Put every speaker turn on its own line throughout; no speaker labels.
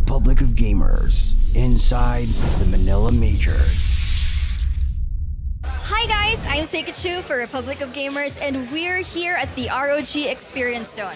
Republic of Gamers inside the Manila Major.
Hi guys, I'm Seikachu for Republic of Gamers and we're here at the ROG Experience Zone.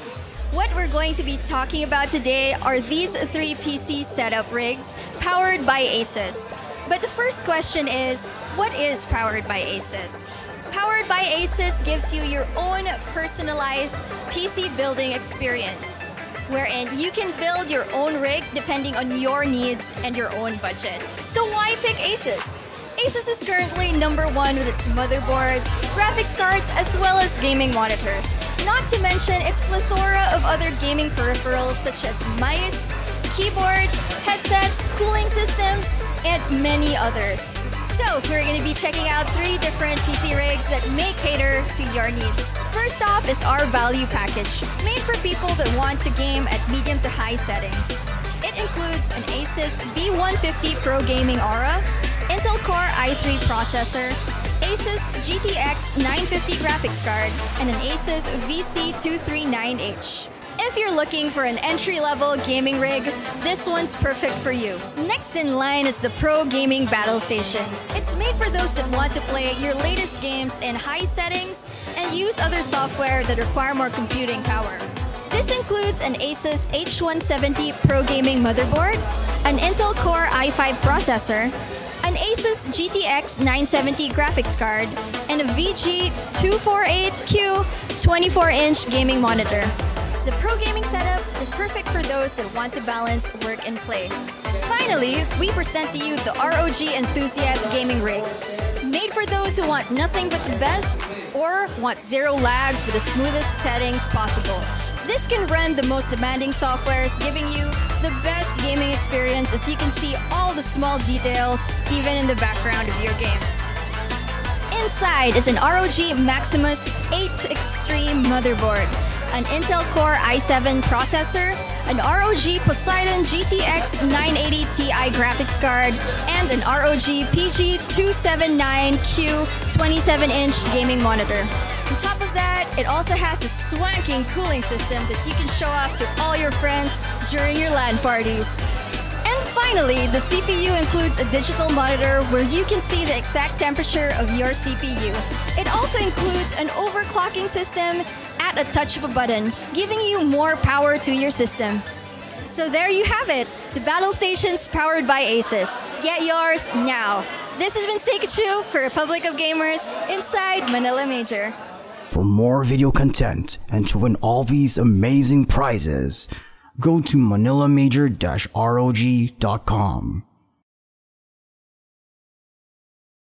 What we're going to be talking about today are these three PC setup rigs powered by Asus. But the first question is, what is powered by Asus? Powered by Asus gives you your own personalized PC building experience, wherein you can build your own rig depending on your needs and your own budget. So why pick Asus? Asus is currently number one with its motherboards, graphics cards, as well as gaming monitors. Not to mention its plethora of other gaming peripherals such as mice, keyboards, headsets, cooling systems, and many others. So, we're going to be checking out three different PC rigs that may cater to your needs. First off is our value package, made for people that want to game at medium to high settings. It includes an Asus B150 Pro Gaming Aura, Intel Core i3 processor, Asus GTX 950 graphics card, and an Asus VC239H. If you're looking for an entry-level gaming rig, this one's perfect for you. Next in line is the Pro Gaming Battle Station. It's made for those that want to play your latest games in high settings and use other software that require more computing power. This includes an Asus H170 Pro Gaming motherboard, an Intel Core i5 processor, an Asus GTX 970 graphics card, and a VG248Q 24-inch gaming monitor. The pro gaming setup is perfect for those that want to balance work and play. Finally, we present to you the ROG Enthusiast Gaming Rig. Made for those who want nothing but the best or want zero lag for the smoothest settings possible. This can run the most demanding softwares, giving you the best gaming experience as you can see all the small details even in the background of your games. Inside is an ROG Maximus 8 Extreme motherboard, an Intel Core i7 processor, an ROG Poseidon GTX 980 Ti graphics card, and an ROG PG279Q 27-inch gaming monitor. On top of that, it also has a swanking cooling system that you can show off to all your friends during your LAN parties. Finally, the CPU includes a digital monitor where you can see the exact temperature of your CPU. It also includes an overclocking system at a touch of a button, giving you more power to your system. So there you have it, the battle stations powered by Asus. Get yours now. This has been Seikachu for Republic of Gamers inside Manila Major.
For more video content and to win all these amazing prizes, go to manila major-rog.com.